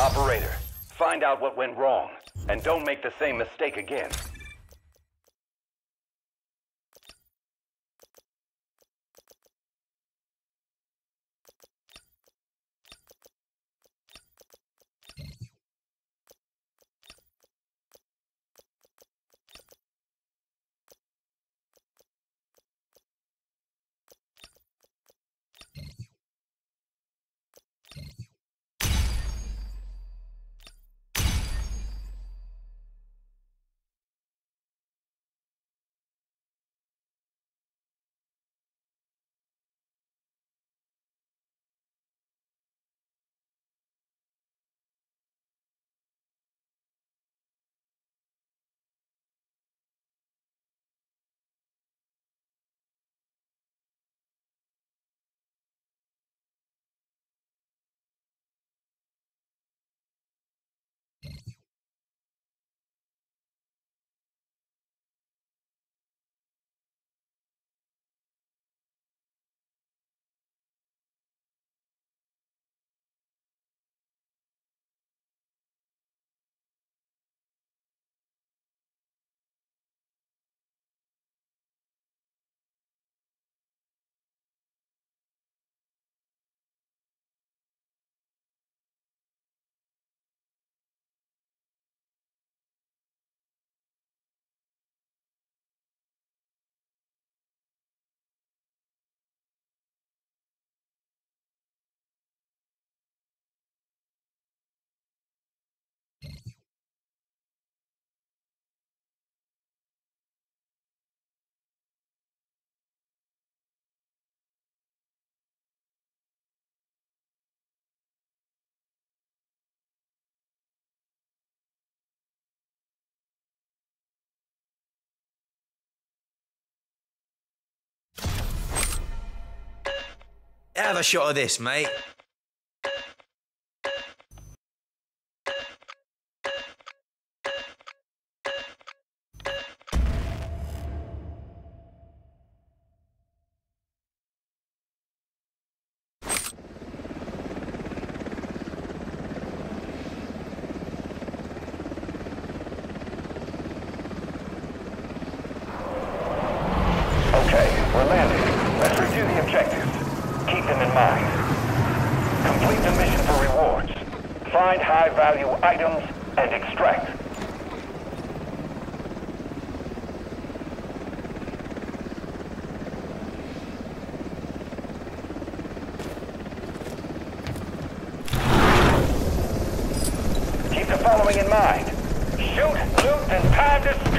Operator, find out what went wrong, and don't make the same mistake again. Have a shot of this, mate. Mind. Shoot, loot, and time to